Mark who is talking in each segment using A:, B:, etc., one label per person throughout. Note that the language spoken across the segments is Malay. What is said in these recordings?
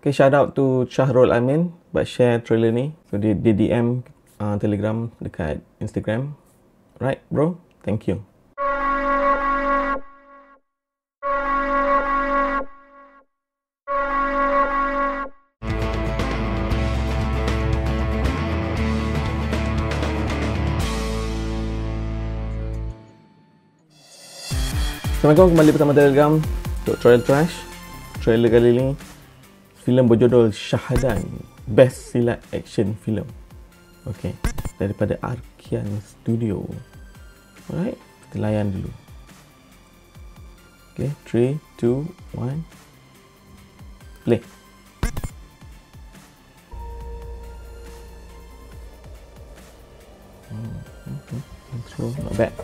A: Okay, shout out to Syahrul Amin buat share trailer ni. So dia, dia DM uh, Telegram dekat Instagram. Right, bro? Thank you. Assalamualaikum kembali bersama Telegram untuk Trial Trash Trailer kali ini filem berjudul Syahadan Best Silat Action Film Okay Daripada Arkian Studio. Alright Kita layan dulu. Okay 3, 2, 1 Play. Hmm, hmm, hmm. Intro not bad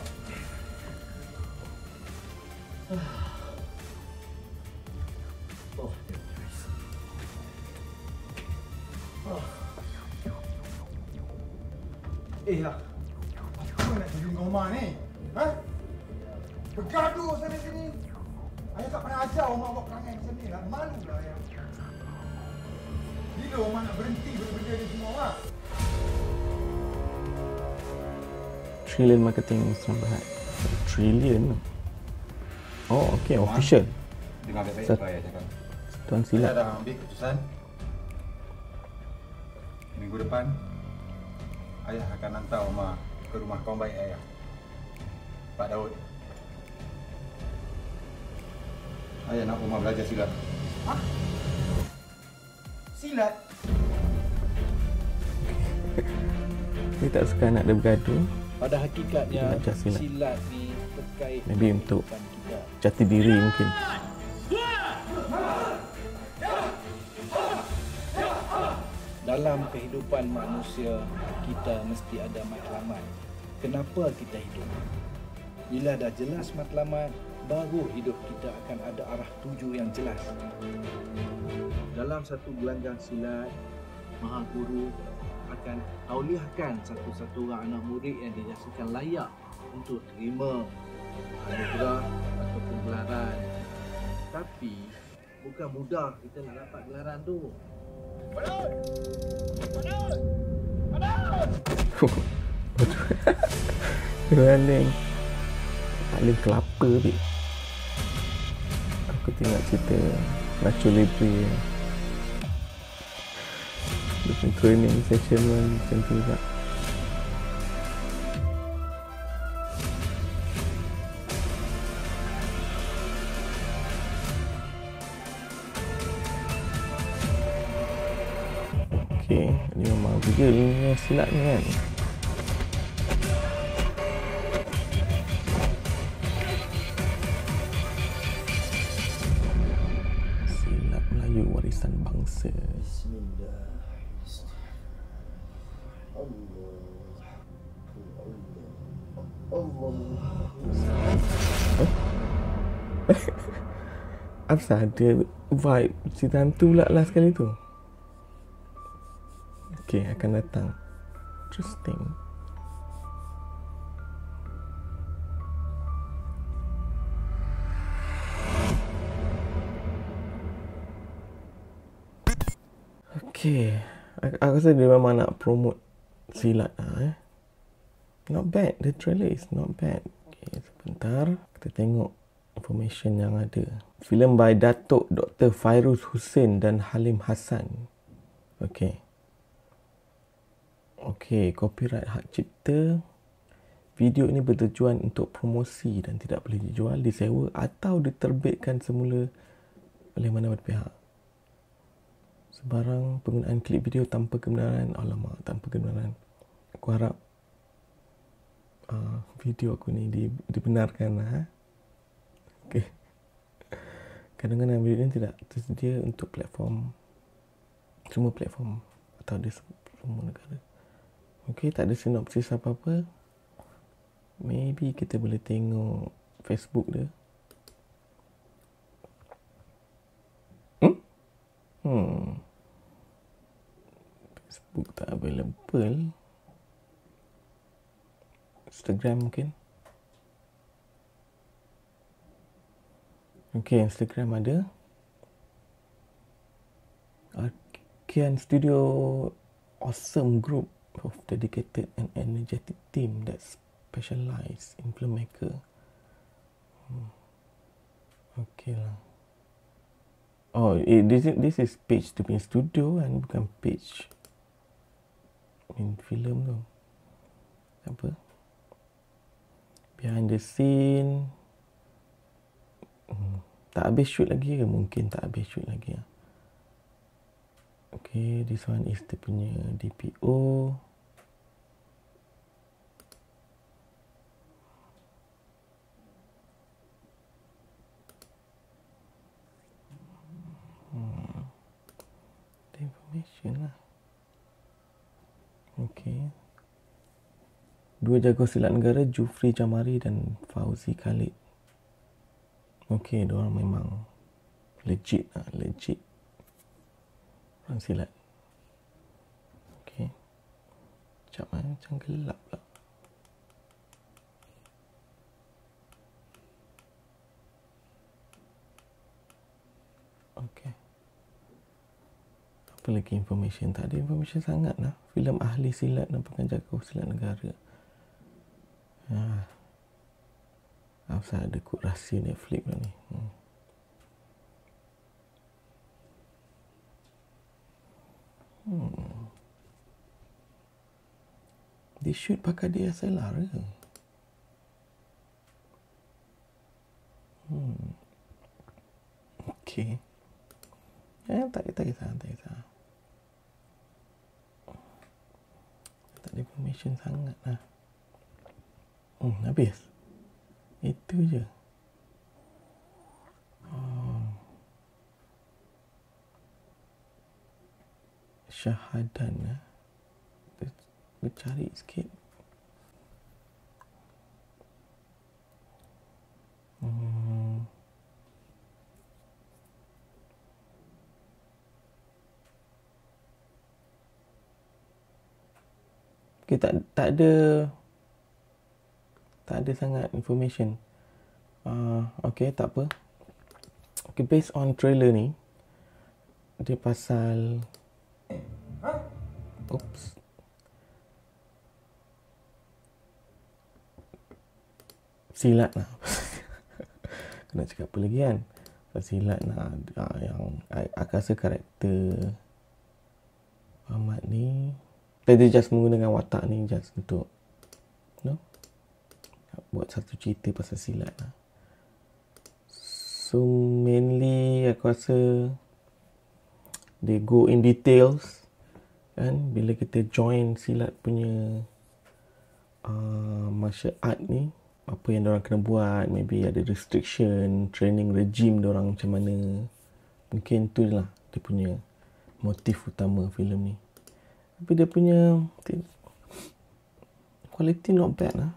B: Eh lah. Apa nak jadi dengan Omar ni? Ha? Bergaduh sana sini. Ayah tak pernah ajar Omar buat perangai macam ni lah. Malu lah ayah. Bila Omar nak berhenti benda-benda ni semua Omar?
A: Trillion Marketing Islam Berhad Trillion? Oh okay official.
C: Dengar baik-baik apa ayah cakap.
A: Tuan
B: Saya
A: silap
B: dah ambil keputusan. Minggu depan Ayah akan hantar Omar ke rumah kawan baik ayah Pak Daud Ayah nak Omar belajar silat Ha? Silat?
A: Dia tak suka anak dia bergaduh
D: Pada hakikatnya
A: Belajar silat.
D: silat ni terkait
A: Maybe
D: dengan
A: untuk-. Jati diri mungkin
D: Dalam kehidupan manusia kita mesti ada matlamat. Kenapa kita hidup? Bila dah jelas matlamat, baru hidup kita akan ada arah tuju yang jelas. Dalam satu gelanggang silat, Maha Guru akan tauliahkan satu-satu orang anak murid yang dirasikan layak untuk terima anugerah ataupun gelaran. Tapi bukan mudah kita nak dapat gelaran tu.
A: Paling Paling kelapa bik Aku tengok cerita Nacho Libre Dia punya training session pun macam tu juga Okay, ni memang real ni silat ni kan. Silat Melayu warisan bangsa.
D: Bismillah.
A: Apa ada vibe cerita hantu pula last kali tu Okay, akan datang. Interesting. Okay Aku, aku rasa dia memang nak promote silat lah eh. Not bad, the trailer is not bad. Okay, sebentar Kita tengok information yang ada. Filem by Datuk Dr. Fairuz Hussein dan Halim Hassan. Okay Okay, copyright hak cipta Video ini bertujuan untuk promosi dan tidak boleh dijual, disewa atau diterbitkan semula oleh mana-mana pihak. Sebarang penggunaan klip video tanpa kebenaran, alamak, tanpa kebenaran. Aku harap uh, video aku ni di, dibenarkan lah. Ha? Okay. Kadang-kadang video ni tidak tersedia untuk platform semua platform atau di semua negara. Okay, tak ada sinopsis apa-apa. Maybe kita boleh tengok Facebook dia. Hmm? Hmm. Facebook tak available. Instagram mungkin. Okay, Instagram ada. sekian studio awesome group of dedicated and energetic team that specialize in filmmaker. Hmm. Okay lah. Oh, eh, this is, this is page to be studio and bukan page in film tu. Apa? Behind the scene. Hmm. Tak habis shoot lagi ke? Mungkin tak habis shoot lagi lah. Okay, this one is the punya DPO. Hmm. The information lah. Okay. Dua jago silat negara, Jufri Jamari dan Fauzi Khalid. Okay, dia orang memang legit lah, legit. Orang silat. Okay. Sekejap lah, macam gelap lah. Okay. Apa lagi information? Tak ada information sangat lah. Filem Ahli Silat dan Pengajaga Silat Negara. Ah. Apa ada kod rahsia Netflix lah ni. Hmm. Hmm. Dia shoot pakai DSLR ke? Hmm. Okay. Eh, tak kisah, tak kisah, tak ada information sangat lah. Hmm, habis. Itu je. Oh. Syahadan lah. Bercari sikit. Okay, tak, tak ada tak ada sangat information. Uh, okay, tak apa. Okay, based on trailer ni, dia pasal... Oops. Silat lah. Kena cakap apa lagi kan? Silat lah. Uh, yang aku rasa karakter Ahmad ni... Dia just menggunakan watak ni just untuk... You know? buat satu cerita pasal silat lah. So mainly aku rasa they go in details kan bila kita join silat punya uh, martial art ni apa yang orang kena buat maybe ada restriction training regime orang macam mana mungkin tu lah dia punya motif utama filem ni tapi dia punya quality not bad lah.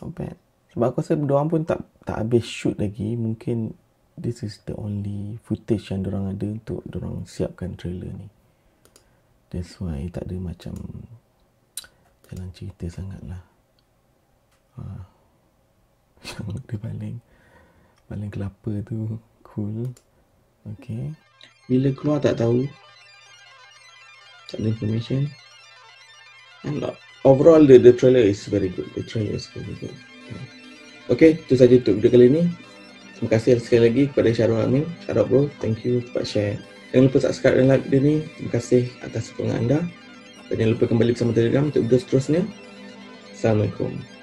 A: Not bad. Sebab aku rasa diorang pun tak tak habis shoot lagi. Mungkin this is the only footage yang diorang ada untuk diorang siapkan trailer ni. That's why tak ada macam jalan cerita sangat lah. Ha. yang dia paling paling kelapa tu. Cool. Okay. Bila keluar tak tahu ada information and overall the, the trailer is very good the trailer is very good Okay, itu saja untuk video kali ini. Terima kasih sekali lagi kepada Syarul Amin. Out bro, thank you sebab share. Jangan lupa subscribe dan like video ni. Terima kasih atas sokongan anda. Dan jangan lupa kembali bersama Telegram untuk video seterusnya. Assalamualaikum.